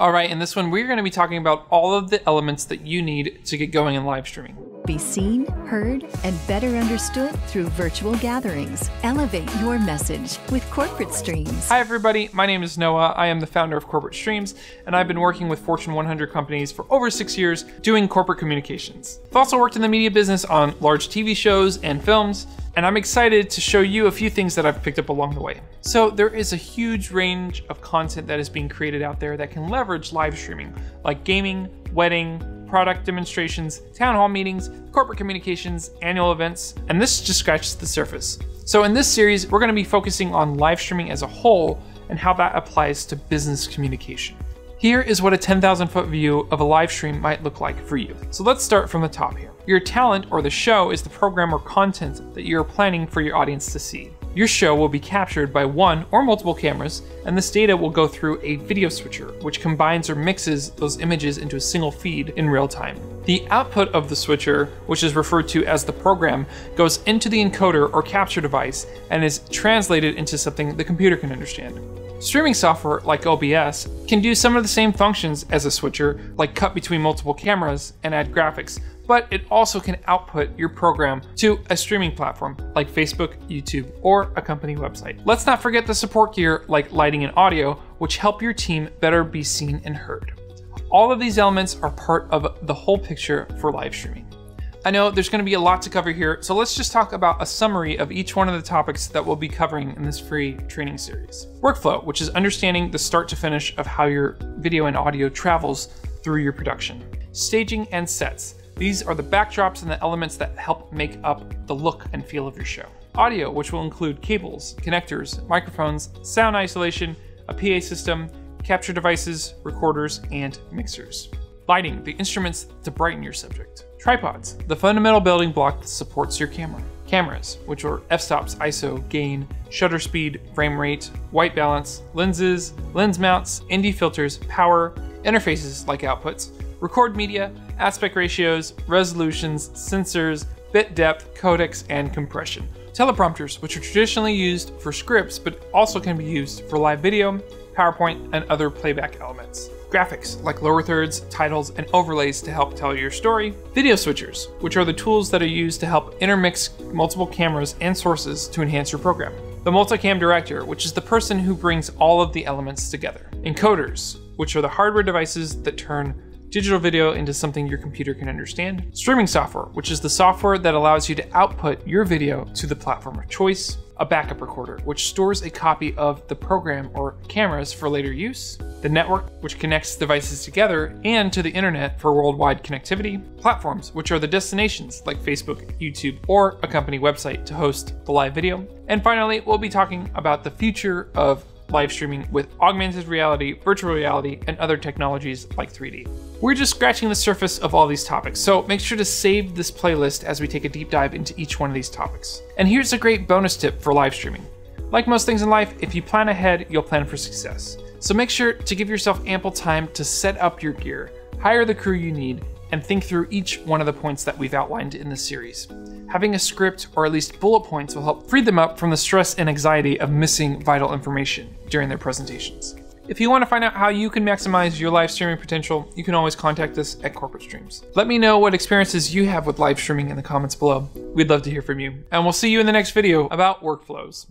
All right, in this one, we're going to be talking about all of the elements that you need to get going in live streaming. Be seen, heard, and better understood through virtual gatherings. Elevate your message with Corporate Streams. Hi, everybody. My name is Noah. I am the founder of Corporate Streams, and I've been working with Fortune 100 companies for over six years doing corporate communications. I've also worked in the media business on large TV shows and films, and I'm excited to show you a few things that I've picked up along the way. So, there is a huge range of content that is being created out there that can leverage live streaming, like gaming, wedding, product demonstrations, town hall meetings, corporate communications, annual events, and this just scratches the surface. So, in this series, we're going to be focusing on live streaming as a whole and how that applies to business communication. Here is what a 10,000 foot view of a live stream might look like for you. So let's start from the top here. Your talent or the show is the program or content that you're planning for your audience to see. Your show will be captured by one or multiple cameras, and this data will go through a video switcher, which combines or mixes those images into a single feed in real time. The output of the switcher, which is referred to as the program, goes into the encoder or capture device and is translated into something the computer can understand. Streaming software like OBS can do some of the same functions as a switcher, like cut between multiple cameras and add graphics, but it also can output your program to a streaming platform like Facebook, YouTube, or a company website. Let's not forget the support gear like lighting and audio, which help your team better be seen and heard. All of these elements are part of the whole picture for live streaming. I know there's going to be a lot to cover here, so let's just talk about a summary of each one of the topics that we'll be covering in this free training series. Workflow, which is understanding the start to finish of how your video and audio travels through your production. Staging and sets. These are the backdrops and the elements that help make up the look and feel of your show. Audio, which will include cables, connectors, microphones, sound isolation, a PA system, capture devices, recorders, and mixers. Lighting, the instruments to brighten your subject. Tripods, the fundamental building block that supports your camera. Cameras, which are f-stops, ISO, gain, shutter speed, frame rate, white balance, lenses, lens mounts, ND filters, power, interfaces like outputs, record media, aspect ratios, resolutions, sensors, bit depth, codecs, and compression. Teleprompters, which are traditionally used for scripts but also can be used for live video, PowerPoint, and other playback elements graphics like lower thirds, titles, and overlays to help tell your story, video switchers, which are the tools that are used to help intermix multiple cameras and sources to enhance your program, the multicam director, which is the person who brings all of the elements together, encoders, which are the hardware devices that turn digital video into something your computer can understand, streaming software, which is the software that allows you to output your video to the platform of choice, a backup recorder, which stores a copy of the program or cameras for later use, the network, which connects devices together and to the internet for worldwide connectivity, platforms, which are the destinations like Facebook, YouTube, or a company website to host the live video, and finally, we'll be talking about the future of live streaming with augmented reality, virtual reality, and other technologies like 3D. We're just scratching the surface of all these topics, so make sure to save this playlist as we take a deep dive into each one of these topics. And here's a great bonus tip for live streaming. Like most things in life, if you plan ahead, you'll plan for success. So make sure to give yourself ample time to set up your gear, hire the crew you need, and think through each one of the points that we've outlined in this series. Having a script or at least bullet points will help free them up from the stress and anxiety of missing vital information during their presentations. If you want to find out how you can maximize your live streaming potential, you can always contact us at Corporate Streams. Let me know what experiences you have with live streaming in the comments below. We'd love to hear from you. And we'll see you in the next video about workflows.